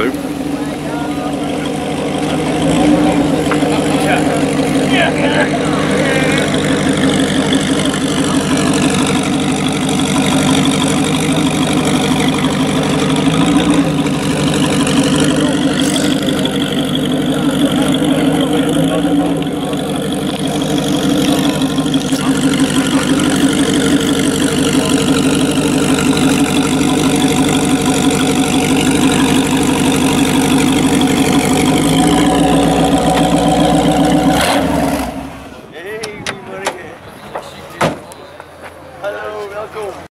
loop. Hallo, welkom.